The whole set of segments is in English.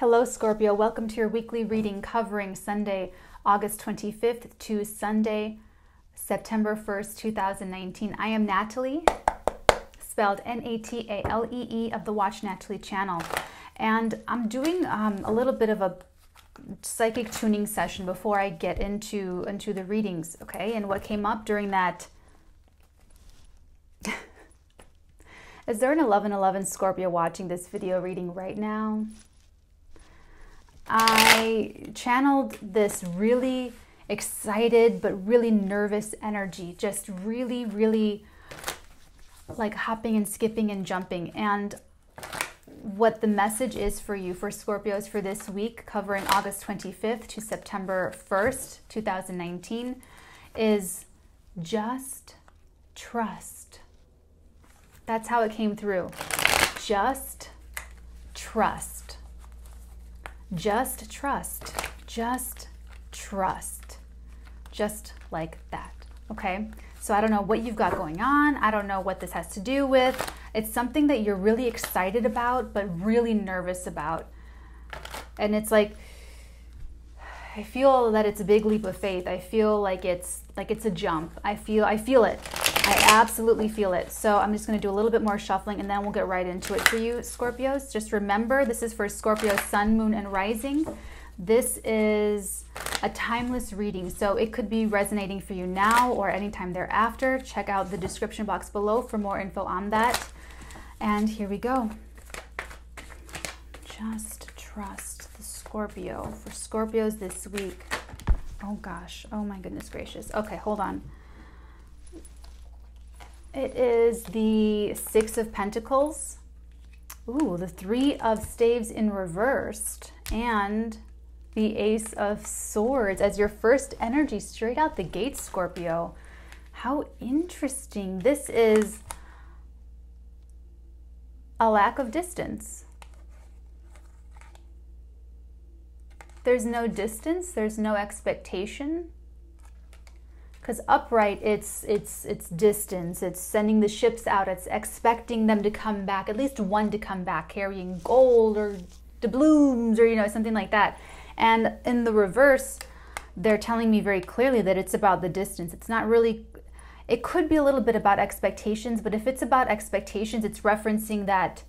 Hello, Scorpio. Welcome to your weekly reading covering Sunday, August 25th to Sunday, September 1st, 2019. I am Natalee, spelled N A T A L E E, of the Watch Natalee channel. And I'm doing um, a little bit of a psychic tuning session before I get into, into the readings, okay? And what came up during that. Is there an 1111 Scorpio watching this video reading right now? I channeled this really excited but really nervous energy, just really, really like hopping and skipping and jumping. And what the message is for you for Scorpios for this week, covering August 25th to September 1st, 2019, is just trust. That's how it came through. Just trust. Just trust. Just trust. Just like that. Okay? So I don't know what you've got going on. I don't know what this has to do with. It's something that you're really excited about, but really nervous about. And it's like, I feel that it's a big leap of faith. I feel like it's like it's a jump. I feel I feel it. I absolutely feel it. So I'm just going to do a little bit more shuffling and then we'll get right into it for you Scorpios. Just remember this is for Scorpio sun, moon and rising. This is a timeless reading, so it could be resonating for you now or anytime thereafter. Check out the description box below for more info on that. And here we go. Just trust the Scorpio for Scorpios this week. Oh gosh. Oh my goodness gracious. Okay, hold on. It is the Six of Pentacles. Ooh, the Three of Staves in reversed. And the Ace of Swords as your first energy straight out the gate, Scorpio. How interesting. This is a lack of distance. There's no distance, there's no expectation. Because upright, it's it's it's distance. It's sending the ships out. It's expecting them to come back, at least one to come back, carrying gold or doubloons or you know something like that. And in the reverse, they're telling me very clearly that it's about the distance. It's not really it could be a little bit about expectations, but if it's about expectations, it's referencing that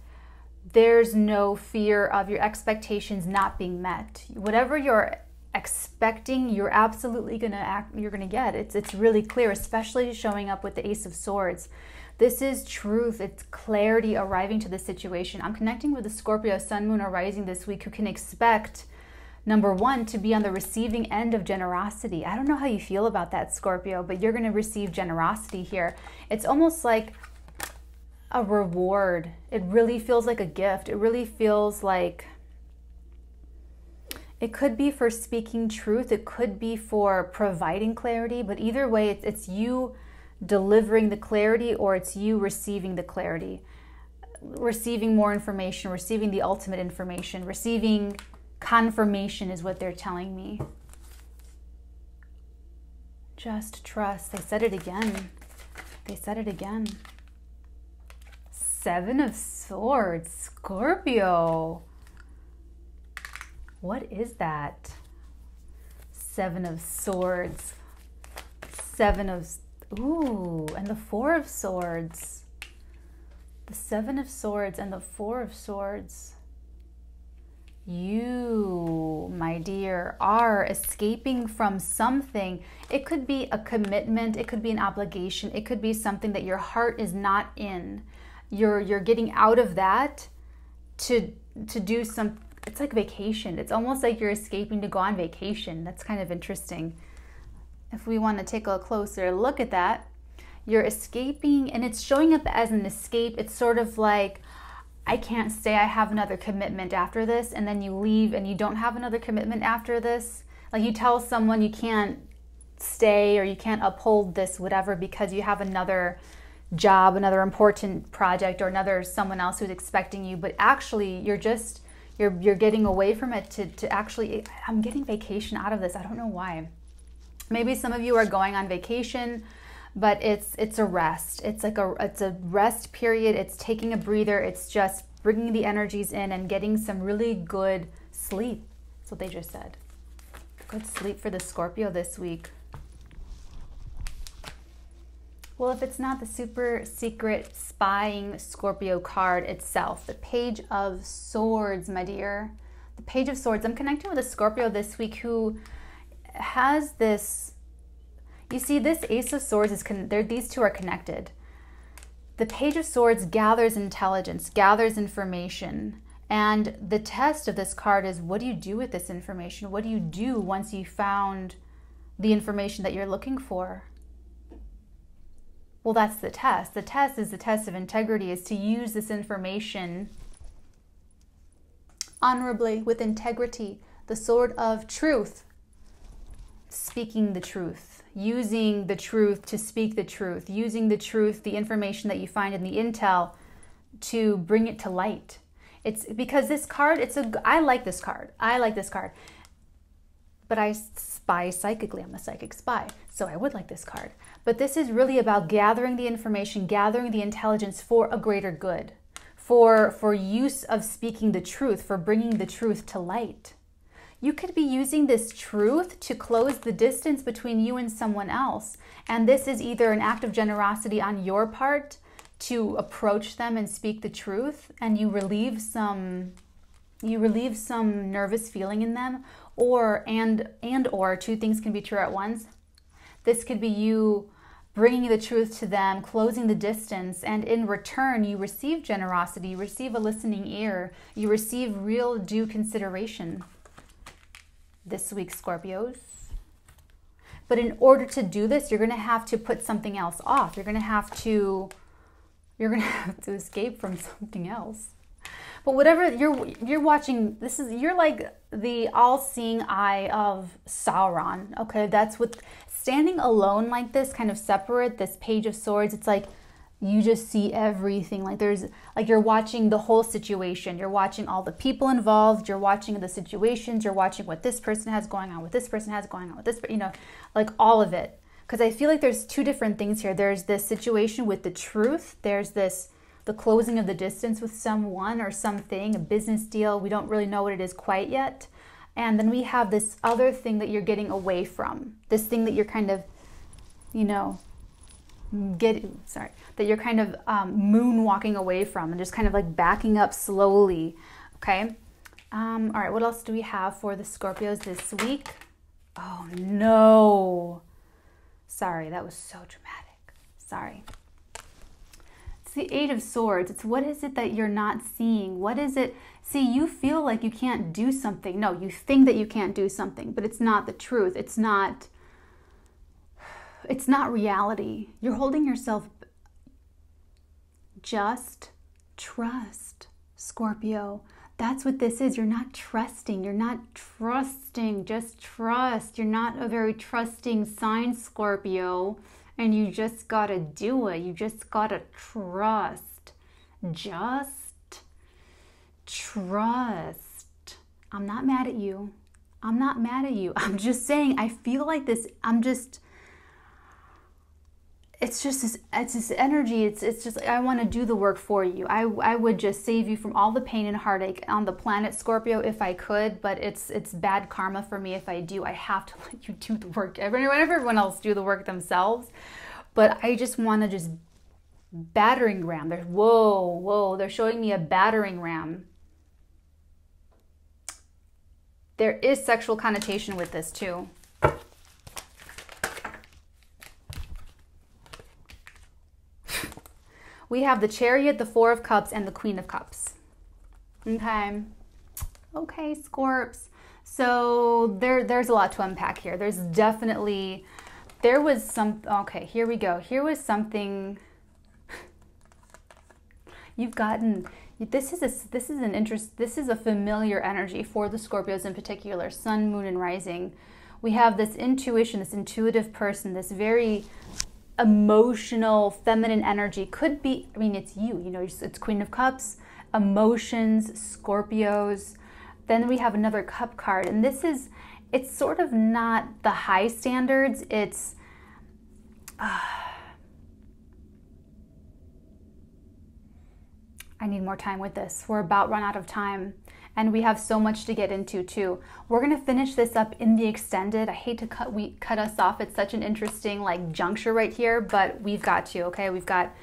there's no fear of your expectations not being met. Whatever you're expecting, you're absolutely going to act you're going to get. It's it's really clear, especially showing up with the Ace of Swords. This is truth. It's clarity arriving to the situation. I'm connecting with the Scorpio Sun, Moon, or Rising this week who can expect number one, to be on the receiving end of generosity. I don't know how you feel about that, Scorpio, but you're going to receive generosity here. It's almost like a reward. It really feels like a gift. It really feels like it could be for speaking truth, it could be for providing clarity, but either way, it's, it's you delivering the clarity or it's you receiving the clarity. Receiving more information, receiving the ultimate information, receiving confirmation is what they're telling me. Just trust. They said it again. They said it again. Seven of Swords, Scorpio. What is that? Seven of Swords. Seven of. Ooh, and the Four of Swords. The Seven of Swords and the Four of Swords you, my dear, are escaping from something. It could be a commitment, it could be an obligation, it could be something that your heart is not in. You're you're getting out of that to to do some it's like vacation. It's almost like you're escaping to go on vacation. That's kind of interesting. If we want to take a closer look at that, you're escaping and it's showing up as an escape. It's sort of like I can't stay, I have another commitment after this, and then you leave and you don't have another commitment after this. Like you tell someone you can't stay or you can't uphold this, whatever, because you have another job, another important project, or another someone else who's expecting you, but actually you're just you're you're getting away from it to, to actually I'm getting vacation out of this. I don't know why. Maybe some of you are going on vacation but it's it's a rest. It's like a it's a rest period. It's taking a breather. It's just bringing the energies in and getting some really good sleep. That's what they just said. Good sleep for the Scorpio this week. Well, if it's not the super secret spying Scorpio card itself, the Page of Swords, my dear. The Page of Swords. I'm connecting with a Scorpio this week who has this. You see, this Ace of Swords is. Con- these two are connected. The Page of Swords gathers intelligence, gathers information. And the test of this card is what do you do with this information? What do you do once you found the information that you're looking for? Well, that's the test. The test is the test of integrity, is to use this information honorably, with integrity, the sword of truth, speaking the truth, using the truth to speak the truth, using the truth, the information that you find in the intel to bring it to light. It's because this card, it's a I like this card. I like this card. But I spy psychically. I'm a psychic spy. So I would like this card. But this is really about gathering the information, gathering the intelligence for a greater good, for, for use of speaking the truth, for bringing the truth to light. You could be using this truth to close the distance between you and someone else. And this is either an act of generosity on your part to approach them and speak the truth, and you relieve some you relieve some nervous feeling in them or and and or two things can be true at once this could be you bringing the truth to them, closing the distance, and in return, you receive generosity, you receive a listening ear, you receive real due consideration. This week, Scorpios. But in order to do this, you're going to have to put something else off. You're going to have to you're going to have to escape from something else. But whatever you're you're watching, this is you're like the all-seeing eye of Sauron. Okay, that's what standing alone like this, kind of separate, this page of swords, it's like you just see everything. Like there's like you're watching the whole situation. You're watching all the people involved, you're watching the situations, you're watching what this person has going on, what this person has going on, with this, you know, like all of it. Because I feel like there's two different things here. There's this situation with the truth, there's this the closing of the distance with someone or something, a business deal. We don't really know what it is quite yet. And then we have this other thing that you're getting away from. This thing that you're kind of, you know, getting, sorry, that you're kind of um, moonwalking away from and just kind of like backing up slowly. Okay. Um, all right. What else do we have for the Scorpios this week? Oh, no. Sorry. That was so dramatic. Sorry. The Eight of Swords. It's what is it that you're not seeing? What is it? See, you feel like you can't do something. No, you think that you can't do something, but it's not the truth. It's not it's not reality. You're holding yourself just trust, Scorpio. That's what this is. You're not trusting. You're not trusting. Just trust. You're not a very trusting sign, Scorpio and you just gotta do it. You just gotta trust. Just trust. I'm not mad at you. I'm not mad at you. I'm just saying, I feel like this, I'm just it's just this it's this energy it's it's just i want to do the work for you. I i would just save you from all the pain and heartache on the planet scorpio if i could but it's it's bad karma for me if i do. I have to let you do the work whenever everyone else do the work themselves. But i just want to just battering ram there's whoa whoa they're showing me a battering ram. There is sexual connotation with this too we have the chariot, the four of cups, and the queen of cups. Okay. Okay, Scorps. So there, there's a lot to unpack here. There's definitely, there was some, okay, here we go. Here was something you've gotten, this is a, this is an interest, this is a familiar energy for the Scorpios in particular, sun, moon, and rising. We have this intuition, this intuitive person, this very emotional feminine energy could be i mean it's you you know it's queen of cups emotions scorpios then we have another cup card and this is it's sort of not the high standards it's uh, I need more time with this. We're about run out of time and we have so much to get into too. We're gonna finish this up in the extended. I hate to cut we cut us off at such an interesting like juncture right here, but we've got to, okay? We've got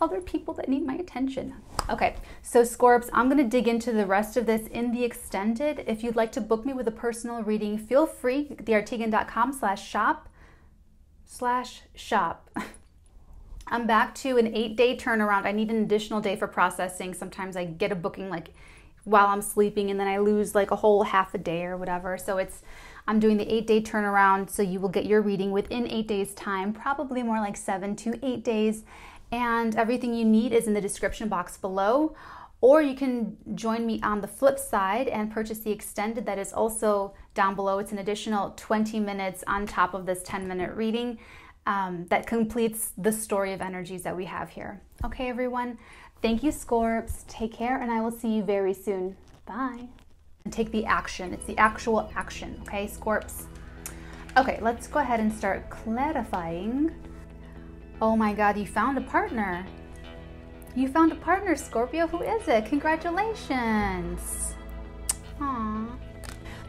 other people that need my attention. Okay, so Scorps, I'm gonna dig into the rest of this in the extended. If you'd like to book me with a personal reading, feel free, thearteagan.com slash shop slash shop. I'm back to an eight day turnaround. I need an additional day for processing. Sometimes I get a booking like while I'm sleeping and then I lose like a whole half a day or whatever. So it's I'm doing the eight day turnaround, so you will get your reading within eight days' time, probably more like seven to eight days. And everything you need is in the description box below. Or you can join me on the flip side and purchase the extended that is also down below. It's an additional 20 minutes on top of this 10 minute reading um, that completes the story of energies that we have here. Okay, everyone. Thank you, Scorps. Take care, and I will see you very soon. Bye. And take the action. It's the actual action, okay, Scorps? Okay, let's go ahead and start clarifying. Oh my God, you found a partner. You found a partner, Scorpio. Who is it? Congratulations. Aww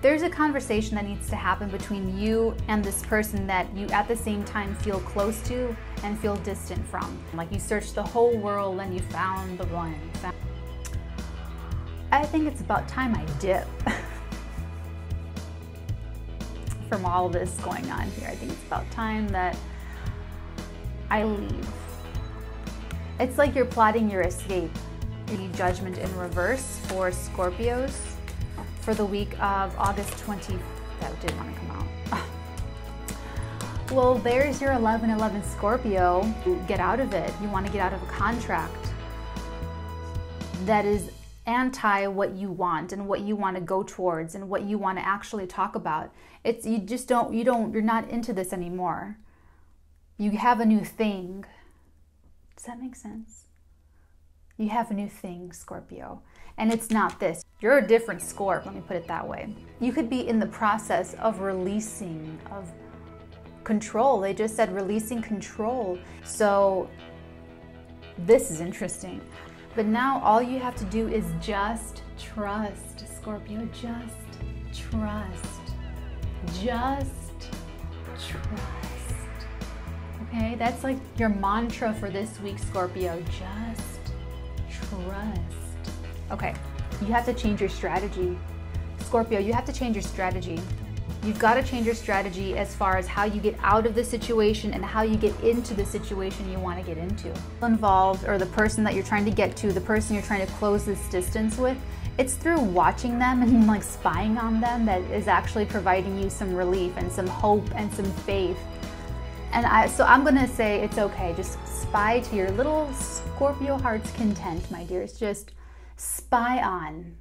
there's a conversation that needs to happen between you and this person that you at the same time feel close to and feel distant from. Like you searched the whole world and you found the one. I think it's about time I dip from all this going on here. I think it's about time that I leave. It's like you're plotting your escape. The judgment in reverse for Scorpios for the week of August 20. That didn't want to come out. well, there's your 1111 Scorpio. Get out of it. You want to get out of a contract that is anti what you want and what you want to go towards and what you want to actually talk about. It's you just don't you don't you're not into this anymore. You have a new thing. Does that make sense? You have a new thing, Scorpio and it's not this. You're a different score, let me put it that way. You could be in the process of releasing, of control. They just said releasing control. So this is interesting. But now all you have to do is just trust, Scorpio. Just trust. Just trust. Okay, that's like your mantra for this week, Scorpio. Just trust. Okay, you have to change your strategy. Scorpio, you have to change your strategy. You've got to change your strategy as far as how you get out of the situation and how you get into the situation you want to get into. Involved, or the person that you're trying to get to, the person you're trying to close this distance with, it's through watching them and like spying on them that is actually providing you some relief and some hope and some faith. And I, so I'm gonna say it's okay. Just spy to your little Scorpio heart's content, my dears. Just spy on.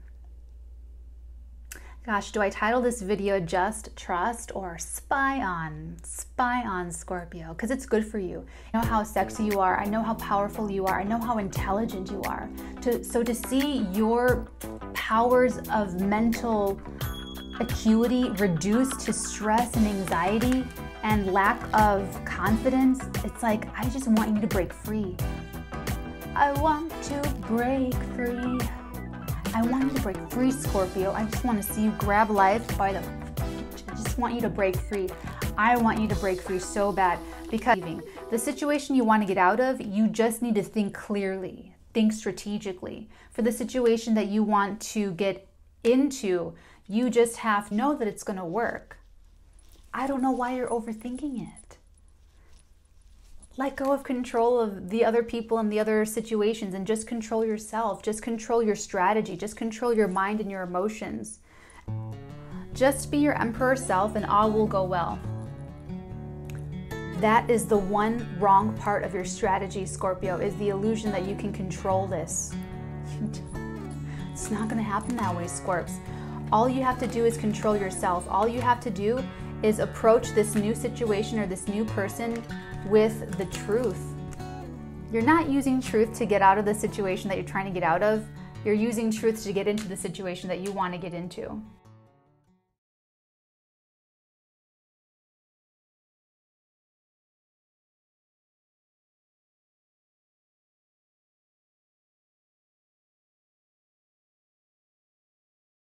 Gosh, do I title this video just trust or spy on? Spy on Scorpio, because it's good for you. I know how sexy you are. I know how powerful you are. I know how intelligent you are. To, so to see your powers of mental acuity reduced to stress and anxiety and lack of confidence, it's like, I just want you to break free. I want to break free. I want you to break free, Scorpio. I just want to see you grab life by the. I just want you to break free. I want you to break free so bad because the situation you want to get out of, you just need to think clearly, think strategically. For the situation that you want to get into, you just have to know that it's going to work. I don't know why you're overthinking it let go of control of the other people and the other situations and just control yourself. Just control your strategy. Just control your mind and your emotions. Just be your emperor self and all will go well. That is the one wrong part of your strategy, Scorpio, is the illusion that you can control this. It's not going to happen that way, Scorps. All you have to do is control yourself. All you have to do is approach this new situation or this new person with the truth. You're not using truth to get out of the situation that you're trying to get out of. You're using truth to get into the situation that you want to get into.